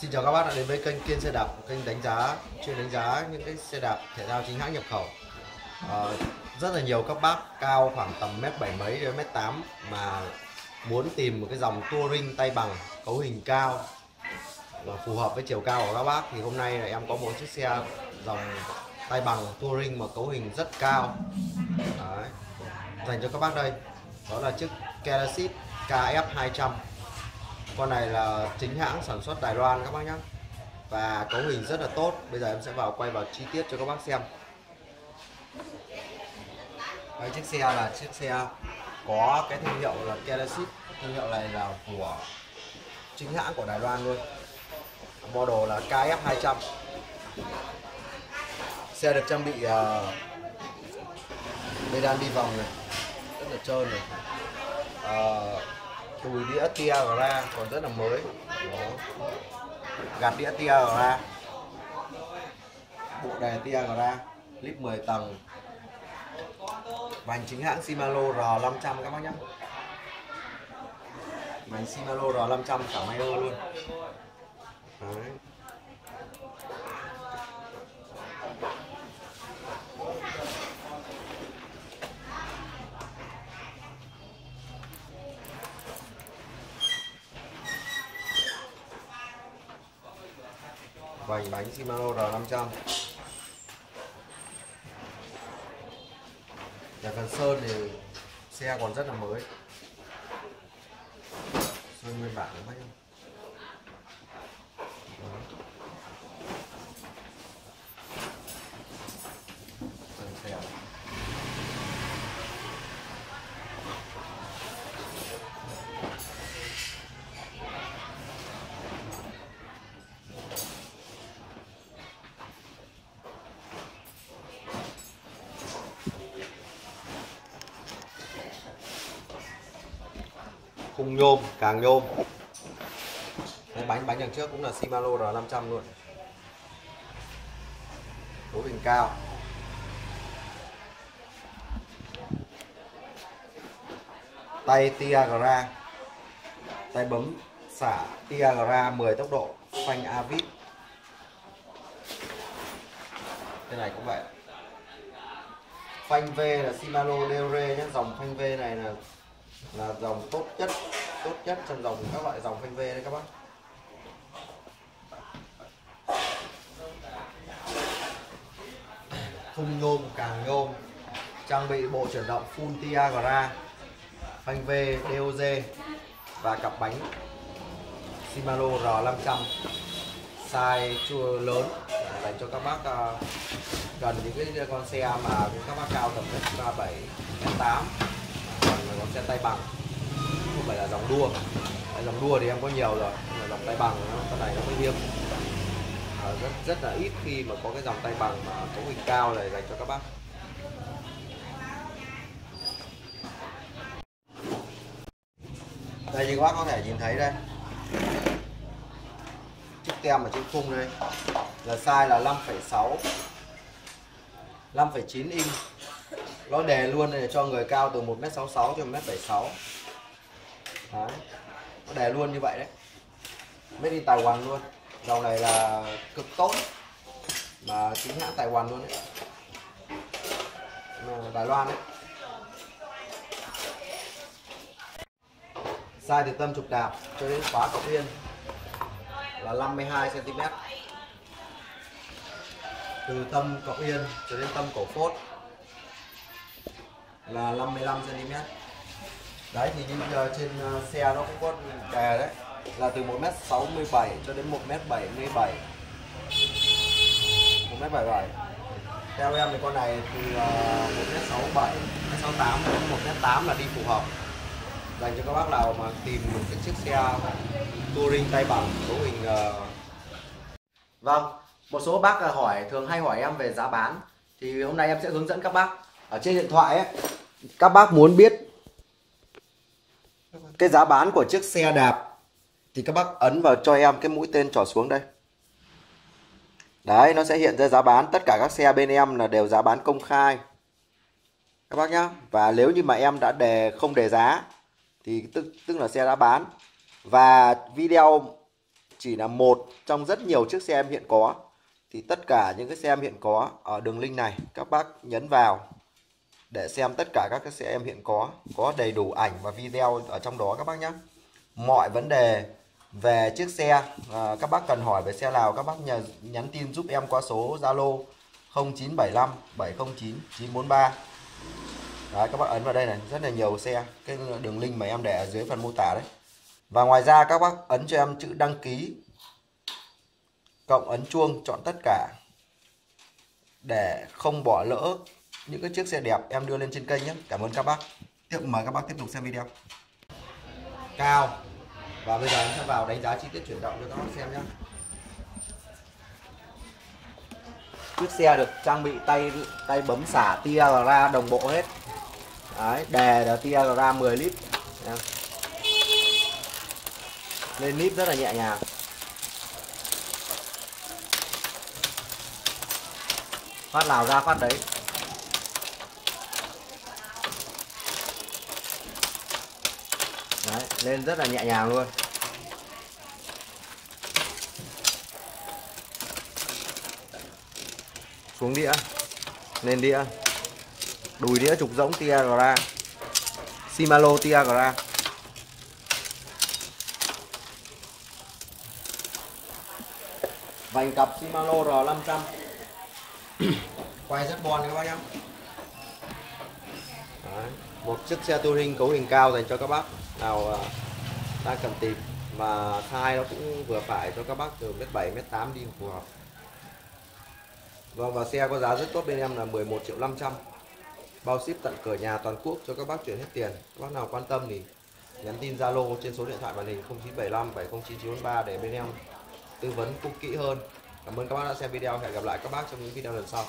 Xin chào các bác đã đến với kênh Kiên xe đạp, kênh đánh giá chuyên đánh giá những cái xe đạp thể thao chính hãng nhập khẩu. À, rất là nhiều các bác cao khoảng tầm mét bảy mấy đến mét tám mà muốn tìm một cái dòng touring tay bằng cấu hình cao và phù hợp với chiều cao của các bác thì hôm nay là em có một chiếc xe dòng tay bằng touring mà cấu hình rất cao Đấy. dành cho các bác đây đó là chiếc Kelasit KF 200 con này là chính hãng sản xuất Đài Loan các bác nhé và cấu hình rất là tốt. Bây giờ em sẽ vào quay vào chi tiết cho các bác xem. Đây, chiếc xe là chiếc xe có cái thương hiệu là Kelasit thương hiệu này là của chính hãng của Đài Loan luôn. Model là KF 200 xe được trang bị uh, đây đang đi vòng này rất là trơn này. Uh, chùi đĩa tia ra, còn rất là mới Đó. gạt đĩa tia ra bộ đề tia ra clip 10 tầng vành chính hãng Shimano R500 các bác nhé vành Shimano R500 cả máy luôn Đấy. Vành bánh Shimano R500 Nhà phần sơn thì xe còn rất là mới Sơn nguyên bản mấy không? Khung nhôm càng nhôm. Đấy, bánh bánh đằng trước cũng là Shimano R500 luôn. Cấu hình cao. Tay Tiagra. Tay bấm xả Tiagra 10 tốc độ phanh Avis cái này cũng vậy. Phanh V là Shimano Deore nhé dòng phanh V này là là dòng tốt nhất tốt nhất trong dòng các loại dòng phanh V đấy các bác. Khung nhôm, càng nhôm, trang bị bộ chuyển động full Tiagra phanh V DOG và cặp bánh Shimano R500 size chua lớn, dành cho các bác à, gần những cái con xe mà các bác cao tầm mét 37 8 là dòng xe tay bằng. Không phải là dòng đua. Đấy, dòng đua thì em có nhiều rồi nhưng mà dòng tay bằng nó con này nó mới hiếm. À, rất rất là ít khi mà có cái dòng tay bằng mà cấu hình cao này dành cho các bác. Đây như các bác có thể nhìn thấy đây. Chiếc tem ở trên khung đây. Là size là 5,6 5,9 inch nó đề luôn để cho người cao từ 1m66 cho 1m76 đấy. Nó đề luôn như vậy đấy. Made in Tài Hoàn luôn. Dòng này là cực tốt. Mà chính hãng Tài Hoàn luôn đấy. Đài Loan đấy. Size từ tâm trục đạp, cho đến khóa cọc yên là 52 cm từ tâm cọc yên cho đến tâm cổ phốt là 55 cm đấy, thì như trên ờ, xe nó cũng có kè đấy, là từ 1m67 cho đến 1m77 1m77 theo em thì con này từ ờ, 1m67 1m68 đến 1m8 là đi phù hợp. Dành cho các bác nào mà tìm một cái chiếc xe touring tay bằng, cấu hình ờ. vâng một số bác hỏi, thường hay hỏi em về giá bán. Thì hôm nay em sẽ hướng dẫn các bác. Ở trên điện thoại ấy các bác muốn biết cái giá bán của chiếc xe đạp thì các bác ấn vào cho em cái mũi tên trỏ xuống đây. Đấy, nó sẽ hiện ra giá bán. Tất cả các xe bên em là đều giá bán công khai. Các bác nhá. Và nếu như mà em đã đề, không đề giá thì tức tức là xe đã bán. Và video chỉ là một trong rất nhiều chiếc xe em hiện có. Thì tất cả những cái xe em hiện có ở đường link này, các bác nhấn vào để xem tất cả các cái xe em hiện có có đầy đủ ảnh và video ở trong đó các bác nhé mọi vấn đề về chiếc xe à, các bác cần hỏi về xe nào các bác nhờ nhắn tin giúp em qua số Zalo 0975 709 943 Đấy, các bác ấn vào đây này rất là nhiều xe cái đường link mà em để ở dưới phần mô tả đấy. Và ngoài ra các bác ấn cho em chữ đăng ký cộng ấn chuông chọn tất cả để không bỏ lỡ những cái chiếc xe đẹp em đưa lên trên kênh nhé. Cảm ơn các bác. Tiếp, mời các bác tiếp tục xem video. Cao. Và bây giờ em sẽ vào đánh giá chi tiết chuyển động cho các bác xem nhé. Chiếc xe được trang bị tay tay bấm xả tia ra đồng bộ hết. Đấy đề là tia ra 10 lít lên lít rất là nhẹ nhàng. Phát nào ra phát đấy đấy lên rất là nhẹ nhàng luôn. Xuống đĩa. Lên đĩa. Đùi đĩa trục rỗng tia ra. Shimano tia ra. Vành cặp Shimano R500 quay rất bon các bác nhé một chiếc xe touring cấu hình cao dành cho các bác nào à, đang cần tìm. Mà size nó cũng vừa phải cho các bác từ mét 7 mét 8 đi phù hợp. Vâng và xe có giá rất tốt bên em là 11 triệu 500 bao ship tận cửa nhà toàn quốc cho các bác chuyển hết tiền. Các bác nào quan tâm thì nhắn tin Zalo trên số điện thoại màn hình 0975 709943 để bên em tư vấn cũng kỹ hơn. Cảm ơn các bác đã xem video. Hẹn gặp lại các bác trong những video lần sau.